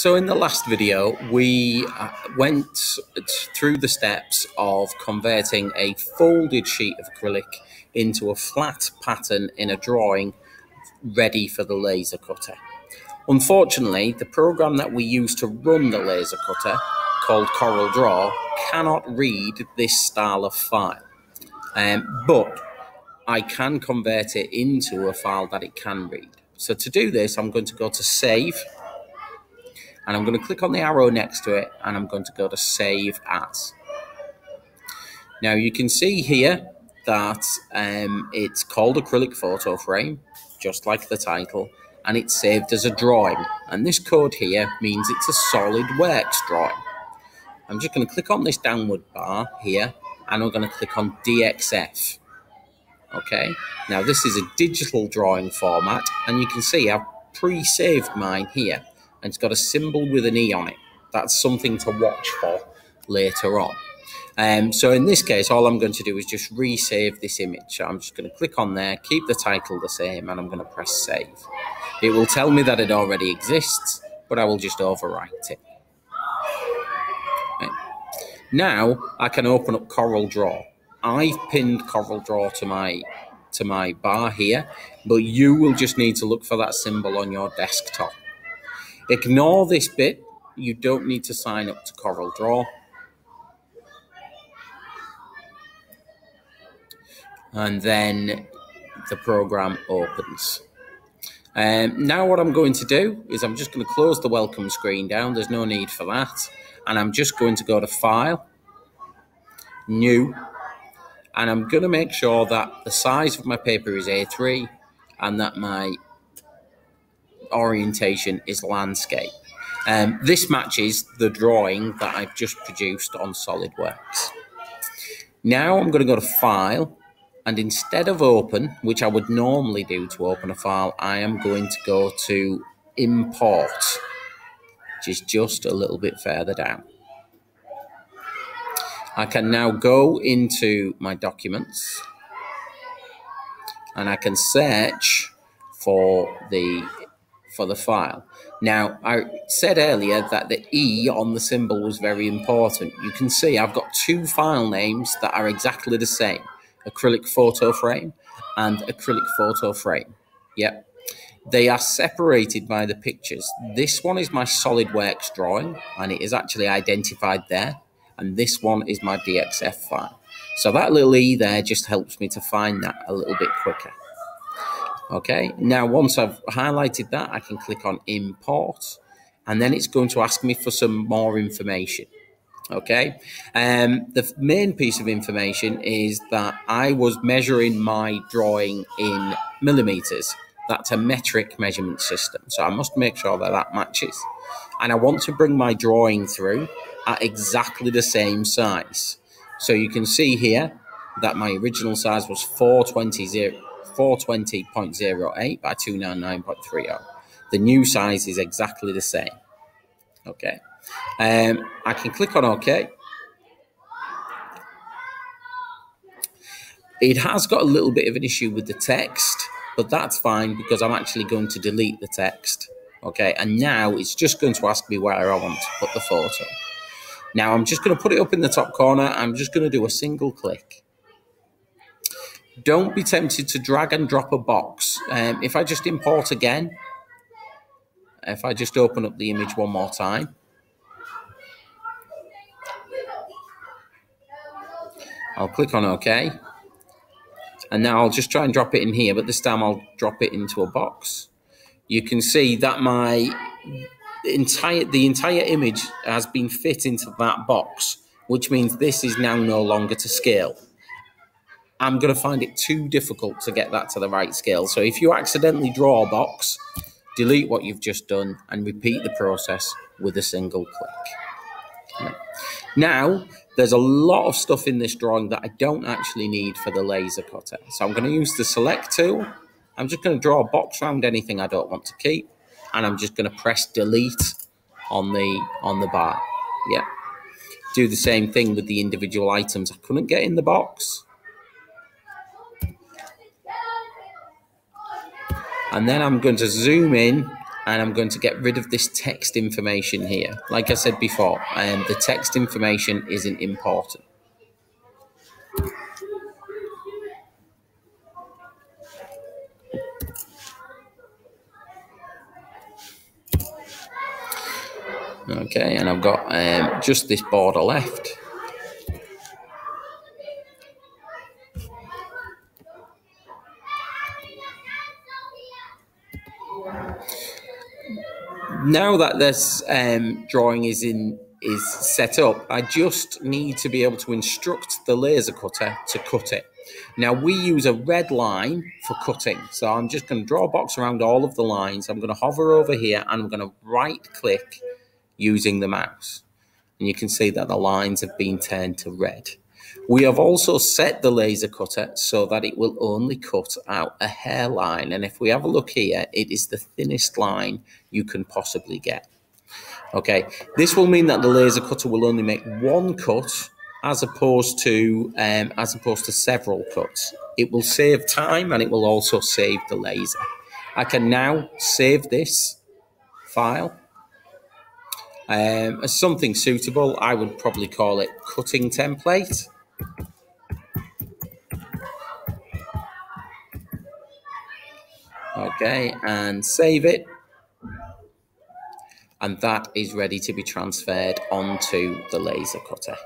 So in the last video, we uh, went through the steps of converting a folded sheet of acrylic into a flat pattern in a drawing ready for the laser cutter. Unfortunately, the program that we use to run the laser cutter, called Corel Draw, cannot read this style of file. Um, but I can convert it into a file that it can read. So to do this, I'm going to go to Save, and I'm going to click on the arrow next to it and I'm going to go to save as. Now you can see here that um, it's called acrylic photo frame, just like the title, and it's saved as a drawing. And this code here means it's a solid works drawing. I'm just going to click on this downward bar here and I'm going to click on DXF. Okay, now this is a digital drawing format and you can see I've pre-saved mine here and it's got a symbol with an E on it. That's something to watch for later on. Um, so in this case, all I'm going to do is just resave this image. I'm just going to click on there, keep the title the same, and I'm going to press save. It will tell me that it already exists, but I will just overwrite it. Now I can open up Corel Draw. I've pinned Corel Draw to my to my bar here, but you will just need to look for that symbol on your desktop. Ignore this bit. You don't need to sign up to Corel Draw. And then the program opens. Um, now what I'm going to do is I'm just going to close the welcome screen down. There's no need for that. And I'm just going to go to File, New, and I'm going to make sure that the size of my paper is A3 and that my orientation is landscape. Um, this matches the drawing that I've just produced on SolidWorks. Now I'm going to go to File, and instead of Open, which I would normally do to open a file, I am going to go to Import, which is just a little bit further down. I can now go into my documents and I can search for the for the file. Now, I said earlier that the E on the symbol was very important. You can see I've got two file names that are exactly the same, acrylic photo frame and acrylic photo frame. Yep. They are separated by the pictures. This one is my SolidWorks drawing, and it is actually identified there. And this one is my DXF file. So that little E there just helps me to find that a little bit quicker. Okay, now once I've highlighted that, I can click on import and then it's going to ask me for some more information. Okay, um, the main piece of information is that I was measuring my drawing in millimeters. That's a metric measurement system, so I must make sure that that matches. And I want to bring my drawing through at exactly the same size. So you can see here that my original size was 420 420.08 by 299.30. The new size is exactly the same. Okay. Um, I can click on OK. It has got a little bit of an issue with the text, but that's fine because I'm actually going to delete the text. Okay, and now it's just going to ask me where I want to put the photo. Now I'm just going to put it up in the top corner. I'm just going to do a single click don't be tempted to drag and drop a box. Um, if I just import again, if I just open up the image one more time, I'll click on OK. And now I'll just try and drop it in here, but this time I'll drop it into a box. You can see that my entire the entire image has been fit into that box, which means this is now no longer to scale. I'm going to find it too difficult to get that to the right scale. So if you accidentally draw a box, delete what you've just done and repeat the process with a single click. Now, there's a lot of stuff in this drawing that I don't actually need for the laser cutter. So I'm going to use the select tool. I'm just going to draw a box around anything I don't want to keep. And I'm just going to press delete on the on the bar. Yeah. Do the same thing with the individual items I couldn't get in the box. And then I'm going to zoom in and I'm going to get rid of this text information here. Like I said before, um, the text information isn't important. Okay, and I've got um, just this border left. Now that this um, drawing is in is set up, I just need to be able to instruct the laser cutter to cut it. Now we use a red line for cutting, so I'm just going to draw a box around all of the lines. I'm going to hover over here and I'm going to right click using the mouse. And you can see that the lines have been turned to red. We have also set the laser cutter so that it will only cut out a hairline. And if we have a look here, it is the thinnest line you can possibly get. Okay, this will mean that the laser cutter will only make one cut as opposed to um, as opposed to several cuts. It will save time and it will also save the laser. I can now save this file um, as something suitable. I would probably call it cutting template. Okay, and save it. And that is ready to be transferred onto the laser cutter.